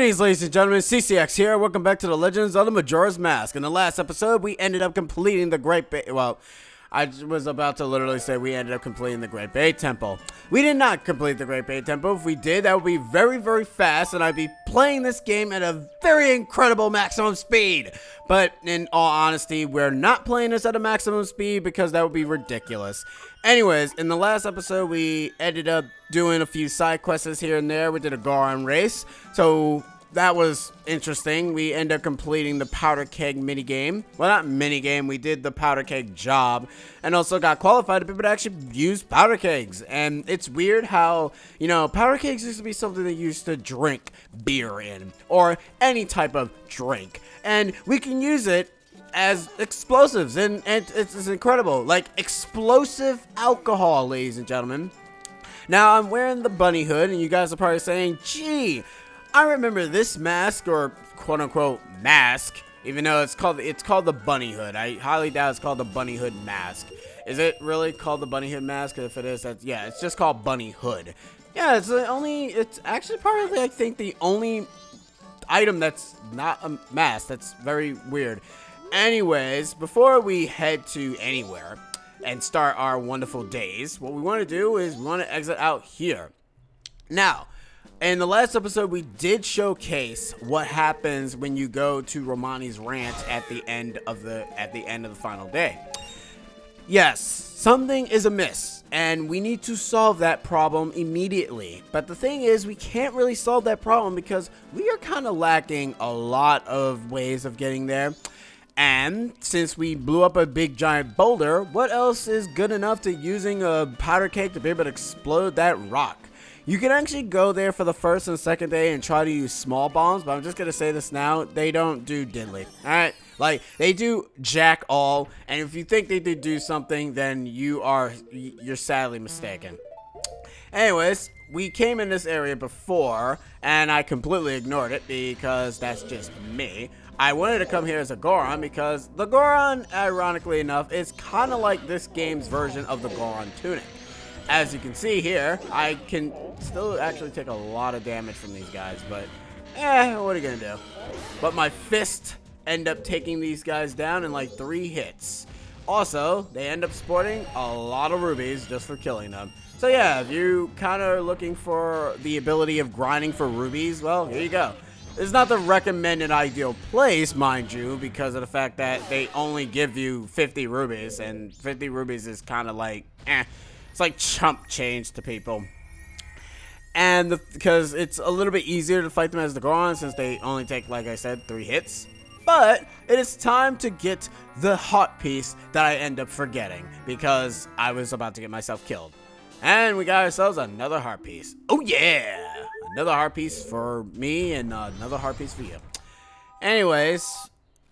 Greetings, ladies and gentlemen. CCX here. Welcome back to the Legends of the Majora's Mask. In the last episode, we ended up completing the Great Bay. Well, I was about to literally say we ended up completing the Great Bay Temple. We did not complete the Great Bay Temple. If we did, that would be very, very fast, and I'd be playing this game at a very incredible maximum speed. But in all honesty, we're not playing this at a maximum speed because that would be ridiculous. Anyways, in the last episode, we ended up doing a few side quests here and there. We did a Goron race. So that was interesting. We ended up completing the powder keg mini game. Well, not mini game. We did the powder keg job, and also got qualified to be able to actually use powder kegs. And it's weird how you know powder kegs used to be something they used to drink beer in or any type of drink, and we can use it as explosives, and, and it's, it's incredible. Like explosive alcohol, ladies and gentlemen. Now I'm wearing the bunny hood, and you guys are probably saying, "Gee." I remember this mask, or quote unquote mask, even though it's called it's called the bunny hood. I highly doubt it's called the bunny hood mask. Is it really called the bunny hood mask? If it is, that's yeah, it's just called bunny hood. Yeah, it's the only. It's actually probably I think the only item that's not a mask. That's very weird. Anyways, before we head to anywhere and start our wonderful days, what we want to do is we want to exit out here. Now, in the last episode, we did showcase what happens when you go to Romani's ranch at the end of the at the end of the final day. Yes, something is amiss, and we need to solve that problem immediately. But the thing is, we can't really solve that problem because we are kind of lacking a lot of ways of getting there. And since we blew up a big giant boulder, what else is good enough to using a powder keg to be able to explode that rock? You can actually go there for the first and second day and try to use small bombs, but I'm just gonna say this now, they don't do diddly. Alright? Like, they do jack all, and if you think they did do something, then you are, you're sadly mistaken. Anyways, we came in this area before, and I completely ignored it because that's just me. I wanted to come here as a Goron because the Goron, ironically enough, is kind of like this game's version of the Goron tunic. As you can see here, I can still actually take a lot of damage from these guys, but eh, what are you gonna do? But my fist end up taking these guys down in like three hits. Also, they end up sporting a lot of rupees just for killing them. So yeah, if you kind of looking for the ability of grinding for rupees, well, here you go. It's not the recommended ideal place, mind you, because of the fact that they only give you 50 rupees, and 50 rupees is kind of like, eh. It's like chump change to people. And because it's a little bit easier to fight them as the Goron since they only take, like I said, three hits. But it is time to get the heart piece that I end up forgetting because I was about to get myself killed. And we got ourselves another heart piece. Oh yeah! Another heart piece for me and uh, another heart piece for you. Anyways,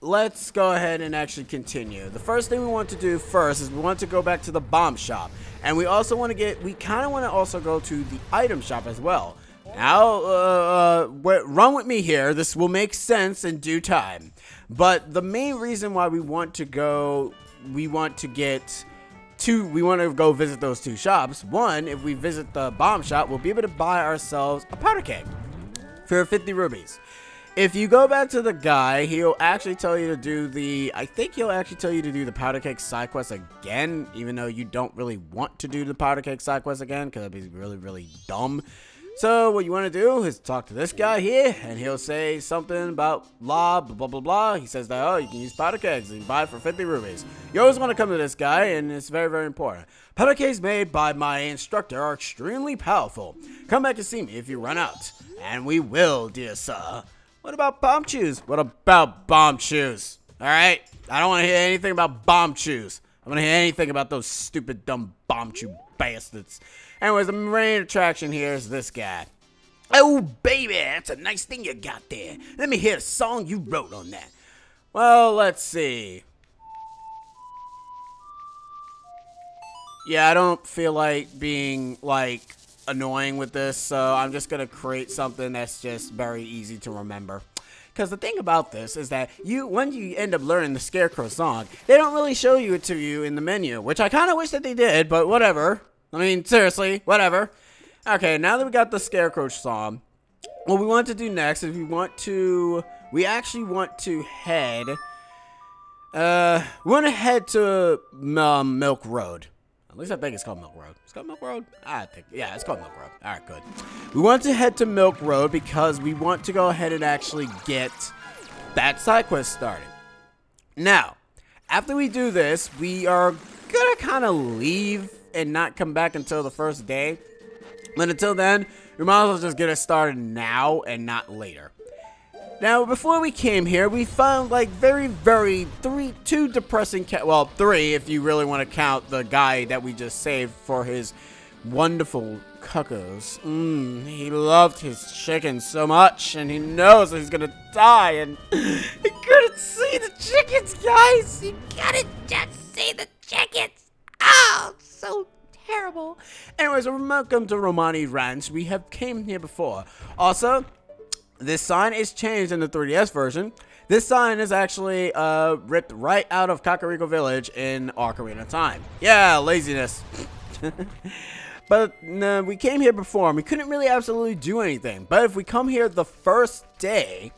let's go ahead and actually continue. The first thing we want to do first is we want to go back to the bomb shop. And we also want to get, we kind of want to also go to the item shop as well. Now, uh, uh, run with me here. This will make sense in due time. But the main reason why we want to go, we want to get two, we want to go visit those two shops. One, if we visit the bomb shop, we'll be able to buy ourselves a powder keg for 50 rupees. If you go back to the guy, he'll actually tell you to do the, I think he'll actually tell you to do the powder keg side quest again, even though you don't really want to do the powder keg side quest again, because that'd be really, really dumb. So what you want to do is talk to this guy here, and he'll say something about blah, blah, blah, blah. He says that, oh, you can use powder kegs and buy it for 50 rupees. You always want to come to this guy, and it's very, very important. Powder kegs made by my instructor are extremely powerful. Come back to see me if you run out. And we will, dear sir. What about Bombchus? What about Bombchus? Alright? I don't want to hear anything about Bombchus. I want to hear anything about those stupid, dumb Bombchu bastards. Anyways, the main attraction here is this guy. Oh, baby, that's a nice thing you got there. Let me hear the song you wrote on that. Well, let's see. Yeah, I don't feel like being, like, annoying with this, so I'm just going to create something that's just very easy to remember. Because the thing about this is that you, when you end up learning the Scarecrow song, they don't really show you it to you in the menu, which I kind of wish that they did, but whatever. I mean, seriously, whatever. Okay, now that we got the Scarecrow song, what we want to do next is we want to, we actually want to head, uh, we want to head to um, Milk Road. At least I think it's called Milk Road. It's called Milk Road? I think, yeah, it's called Milk Road. All right, good. We want to head to Milk Road because we want to go ahead and actually get that side quest started. Now, after we do this, we are gonna kind of leave and not come back until the first day. But until then, we might as well just get it started now and not later. Now, before we came here, we found like very, very three, two depressing cat. well, three if you really want to count the guy that we just saved for his wonderful cuckoos. Mmm, he loved his chicken so much, and he knows he's gonna die, and he couldn't see the chickens, guys. He couldn't just see the chickens. So terrible. Anyways, welcome to Romani Ranch. We have came here before. Also, this sign is changed in the 3DS version. This sign is actually uh, ripped right out of Kakariko Village in Ocarina of Time. Yeah, laziness. but uh, we came here before and we couldn't really absolutely do anything. But if we come here the first day,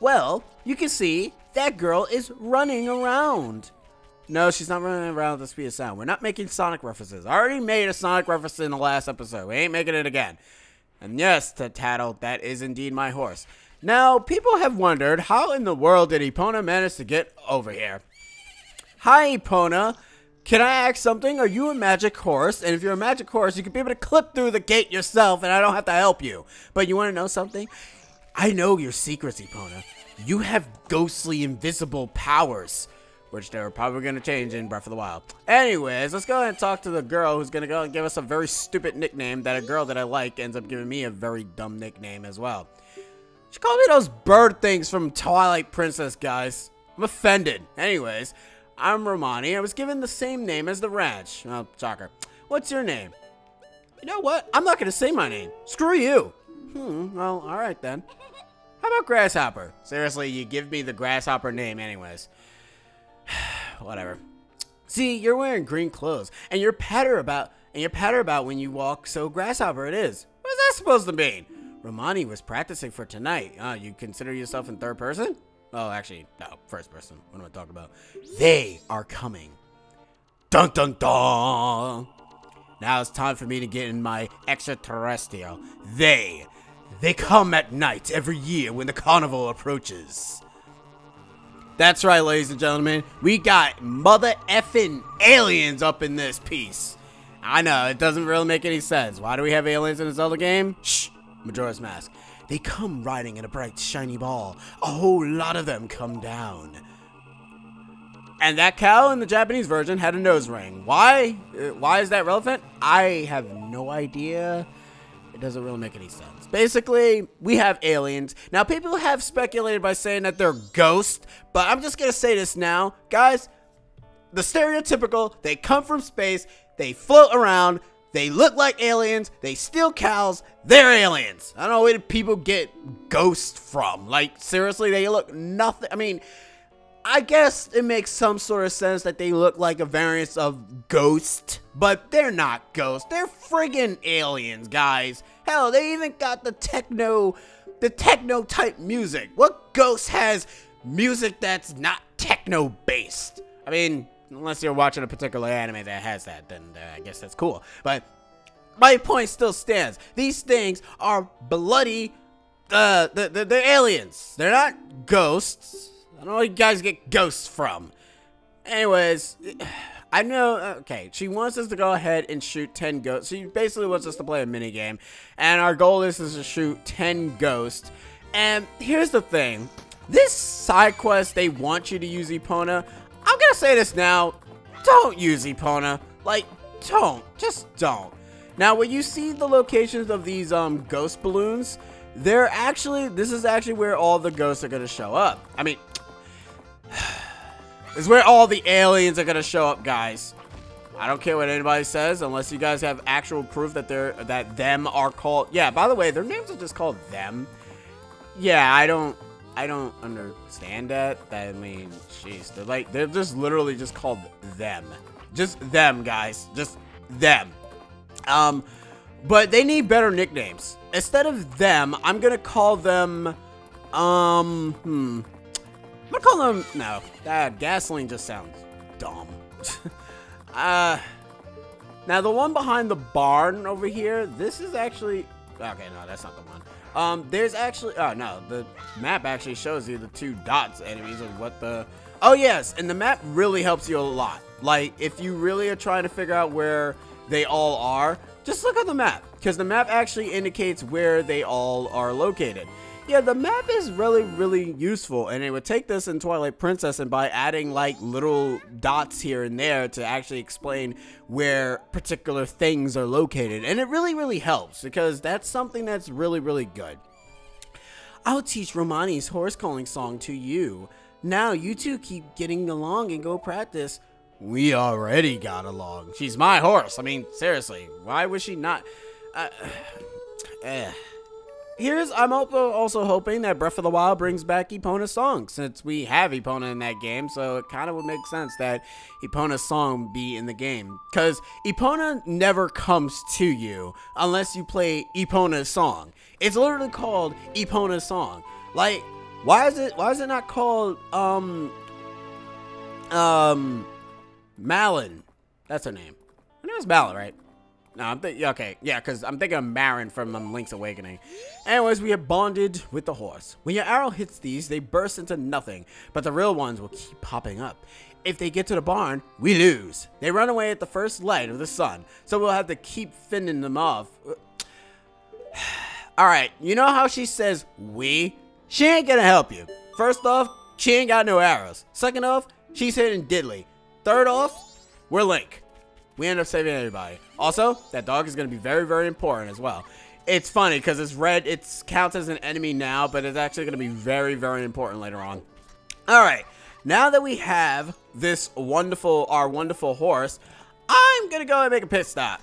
well, you can see that girl is running around. No, she's not running around at the speed of sound. We're not making Sonic references. I already made a Sonic reference in the last episode. We ain't making it again. And yes, to Tatl, that is indeed my horse. Now, people have wondered, how in the world did Epona manage to get over here? Hi, Epona. Can I ask something? Are you a magic horse? And if you're a magic horse, you can be able to clip through the gate yourself, and I don't have to help you. But you want to know something? I know your secrets, Epona. You have ghostly invisible powers which they're probably going to change in Breath of the Wild. Anyways, let's go ahead and talk to the girl who's going to go and give us a very stupid nickname that a girl that I like ends up giving me a very dumb nickname as well. She called me those bird things from Twilight Princess, guys. I'm offended. Anyways, I'm Romani. I was given the same name as the ranch. Oh, shocker. What's your name? You know what? I'm not going to say my name. Screw you. Hmm, well, alright then. How about Grasshopper? Seriously, you give me the Grasshopper name anyways. Whatever. See, you're wearing green clothes, and you're patter about, and you're patter about when you walk, so grasshopper it is. What's that supposed to mean? Romani was practicing for tonight. Uh, you consider yourself in third person? Oh, actually, no, first person. What am I talking about? They are coming. Dun dun dun! Now it's time for me to get in my extraterrestrial. They, they come at night every year when the carnival approaches. That's right, ladies and gentlemen. We got mother effing aliens up in this piece. I know, it doesn't really make any sense. Why do we have aliens in this other game? Shh, Majora's Mask. They come riding in a bright, shiny ball. A whole lot of them come down. And that cow in the Japanese version had a nose ring. Why? Uh, why is that relevant? I have no idea. It doesn't really make any sense. Basically, we have aliens. Now, people have speculated by saying that they're ghosts, but I'm just gonna say this now. Guys, the stereotypical, they come from space, they float around, they look like aliens, they steal cows, they're aliens. I don't know where people get ghosts from. Like, seriously, they look nothing. I mean, I guess it makes some sort of sense that they look like a variance of Ghost, but they're not ghosts. They're friggin' aliens, guys. Hell, they even got the techno, the techno type music. What ghost has music that's not techno based? I mean, unless you're watching a particular anime that has that, then uh, I guess that's cool. But my point still stands. These things are bloody. Uh, they're aliens. They're not ghosts Don't know where you guys get ghosts from. Anyways, I know, okay, she wants us to go ahead and shoot 10 ghosts. She basically wants us to play a mini game, and our goal is, is to shoot 10 ghosts. And here's the thing. This side quest, they want you to use Epona. I'm gonna say this now. Don't use Epona. Like, don't. Just don't. Now, when you see the locations of these um ghost balloons, they're actually, this is actually where all the ghosts are gonna show up. I mean, is where all the aliens are gonna show up, guys. I don't care what anybody says, unless you guys have actual proof that they're that them are called. Yeah, by the way, their names are just called them. Yeah, I don't, I don't understand that. That I mean, jeez, they're like they're just literally just called them, just them, guys, just them. Um, but they need better nicknames. instead of them, I'm gonna call them, um, hmm. I'm gonna call them, no, that gasoline just sounds dumb. uh, now the one behind the barn over here, this is actually, okay, no, that's not the one. Um, there's actually, oh no, the map actually shows you the two dots enemies of what the, oh yes, and the map really helps you a lot. Like, if you really are trying to figure out where they all are, just look at the map, because the map actually indicates where they all are located. Yeah, the map is really, really useful, and it would take this in Twilight Princess, and by adding, like, little dots here and there to actually explain where particular things are located, and it really, really helps, because that's something that's really, really good. I'll teach Romani's horse calling song to you. Now you two keep getting along and go practice. We already got along. She's my horse. I mean, seriously, why was she not... Uh, eh. Here's, I'm also hoping that Breath of the Wild brings back Epona's song, since we have Epona in that game, so it kind of would make sense that Epona's song be in the game. Because Epona never comes to you unless you play Epona's song. It's literally called Epona's song. Like, why is it, why is it not called, um, um, Malon? That's her name. Her name is Malon, right? No, I'm thinking, okay, yeah, because I'm thinking of Marin from um, Link's Awakening. Anyways, we have bonded with the horse. When your arrow hits these, they burst into nothing, but the real ones will keep popping up. If they get to the barn, we lose. They run away at the first light of the sun, so we'll have to keep fending them off. Alright, you know how she says, we? She ain't gonna help you. First off, she ain't got no arrows. Second off, she's hitting diddly. Third off, we're Link we end up saving everybody. Also, that dog is going to be very, very important as well. It's funny because it's red. It counts as an enemy now, but it's actually going to be very, very important later on. All right. Now that we have this wonderful, our wonderful horse, I'm going to go and make a pit stop.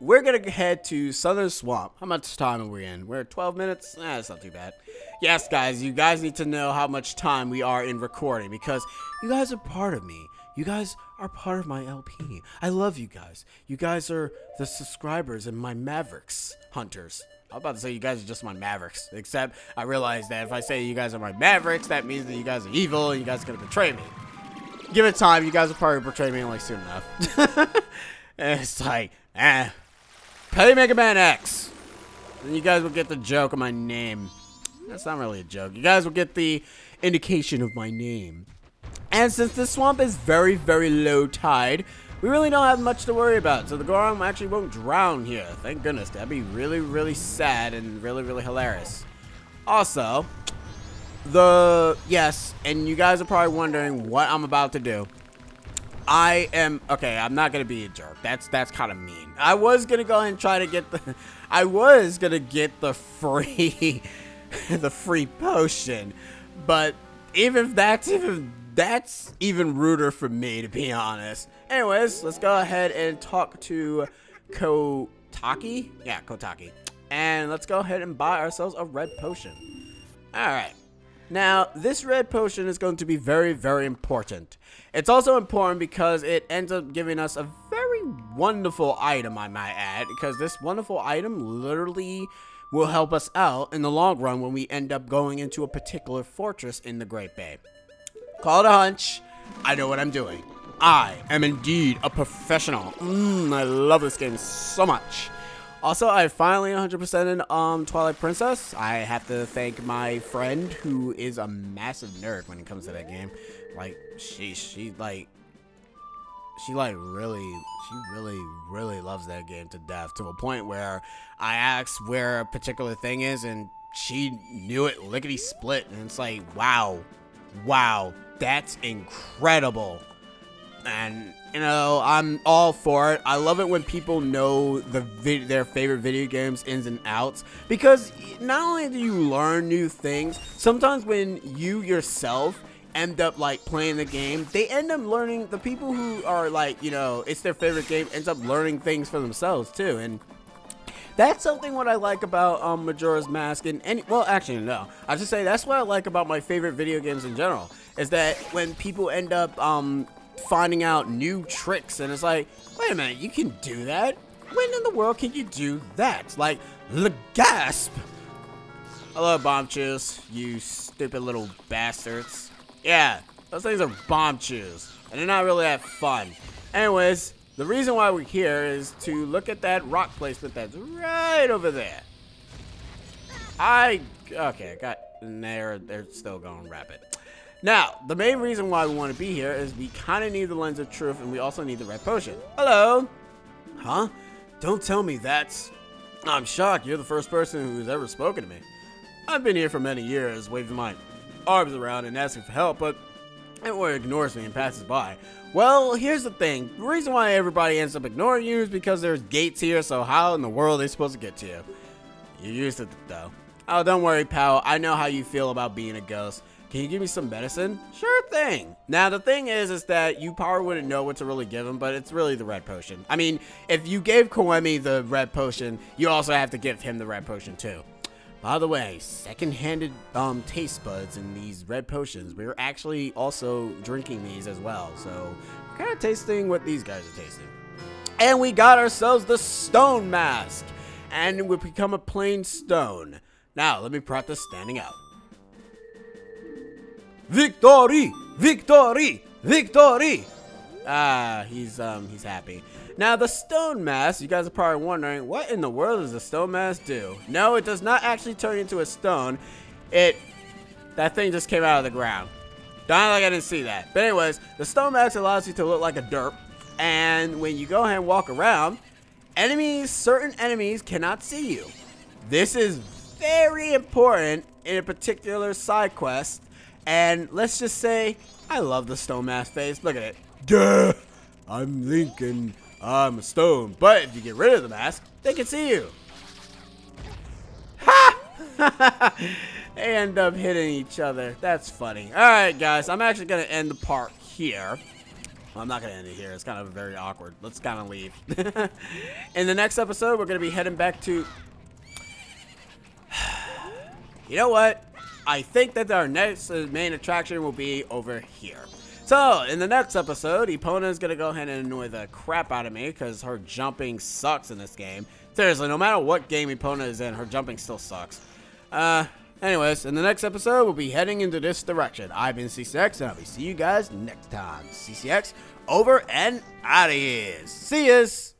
We're going to head to Southern Swamp. How much time are we in? We're at 12 minutes? Eh, that's not too bad. Yes, guys, you guys need to know how much time we are in recording because you guys are part of me. You guys are part of my LP. I love you guys. You guys are the subscribers and my Mavericks hunters. I'm about to say you guys are just my Mavericks, except I realize that if I say you guys are my Mavericks, that means that you guys are evil and you guys are gonna betray me. Give it time, you guys will probably betray me like soon enough. it's like, eh. Pay Mega Man X. Then you guys will get the joke of my name. That's not really a joke. You guys will get the indication of my name. And since the swamp is very, very low tide, we really don't have much to worry about. So the Goron actually won't drown here. Thank goodness. That'd be really, really sad and really, really hilarious. Also, the, yes, and you guys are probably wondering what I'm about to do. I am, okay, I'm not going to be a jerk. That's, that's kind of mean. I was going to go and try to get the, I was going to get the free, the free potion. But even if that's even that's even ruder for me, to be honest. Anyways, let's go ahead and talk to Kotake. Yeah, Kotake. And let's go ahead and buy ourselves a red potion. Alright. Now, this red potion is going to be very, very important. It's also important because it ends up giving us a very wonderful item, I might add. Because this wonderful item literally will help us out in the long run when we end up going into a particular fortress in the Great Bay. Call it a hunch. I know what I'm doing. I am indeed a professional. Mmm, I love this game so much. Also, I finally 100% in um, Twilight Princess. I have to thank my friend who is a massive nerd when it comes to that game. Like, she, she, like, she, like, really, she really, really loves that game to death. To a point where I asked where a particular thing is, and she knew it lickety-split. And it's like, wow, wow, that's incredible. And, you know, I'm all for it. I love it when people know the their favorite video games ins and outs. Because not only do you learn new things, sometimes when you yourself end up like playing the game, they end up learning the people who are like, you know, it's their favorite game ends up learning things for themselves too. And that's something what I like about um, Majora's Mask and any well actually no I should say that's what I like about my favorite video games in general is that when people end up um, finding out new tricks and it's like wait a minute you can do that When in the world can you do that? Like, the gasp! Hello, Bombchus, you stupid little bastards. Yeah, those things are Bombchus, and they're not really that fun. Anyways, the reason why we're here is to look at that rock placement that's right over there. I, okay, I got, they're, they're still going rapid. Now, the main reason why we want to be here is we kind of need the Lens of Truth, and we also need the Red Potion. Hello? Huh? Don't tell me that's... I'm shocked. You're the first person who's ever spoken to me. I've been here for many years, waving my arms around and asking for help, but everyone ignores me and passes by. Well, here's the thing. The reason why everybody ends up ignoring you is because there's gates here, so how in the world are they supposed to get to you? You're used it, though. Oh, don't worry, pal. I know how you feel about being a ghost. Can you give me some medicine? Sure thing. Now, the thing is, is that you probably wouldn't know what to really give him, but it's really the red potion. I mean, if you gave Koume the red potion, you also have to give him the red potion, too. By the way, second-handed um, taste buds in these red potions. We're actually also drinking these as well, so kind of tasting what these guys are tasting. And we got ourselves the stone mask, and we become a plain stone. Now, let me practice standing out. Victory! Victory! Victory! Ah, he's um he's happy. Now the stone mask, you guys are probably wondering, what in the world does the stone mask do? No, it does not actually turn into a stone. It that thing just came out of the ground. Don't like I didn't see that. But anyways, the stone mask allows you to look like a derp. And when you go ahead and walk around, enemies, certain enemies cannot see you. This is very important in a particular side quest and let's just say, I love the stone mask face. Look at it. Duh! I'm Lincoln. I'm a stone. But if you get rid of the mask, they can see you. Ha! they end up hitting each other. That's funny. Alright, guys. I'm actually going to end the part here. I'm not going to end it here. It's kind of very awkward. Let's kind of leave. In the next episode, we're going to be heading back to... you know what? I think that our next uh, main attraction will be over here. So, in the next episode, Epona is going to go ahead and annoy the crap out of me because her jumping sucks in this game. Seriously, no matter what game Epona is in, her jumping still sucks. Uh, anyways, in the next episode, we'll be heading into this direction. I've been CCX, and I'll be see you guys next time. CCX, over and out of here. See yas!